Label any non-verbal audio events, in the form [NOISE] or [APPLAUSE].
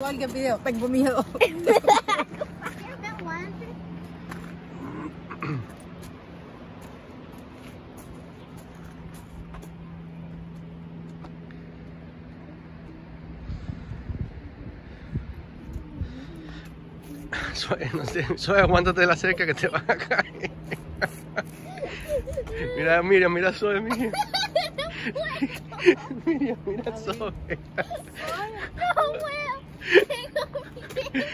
Igual que el video, tengo miedo. [LAUGHS] [LAUGHS] Suave, [LAUGHS] no sé, suave, aguántate de la cerca que te vas a caer. Mira, mira, mira, suave, mira. Mira, mira, suave. ごめんね。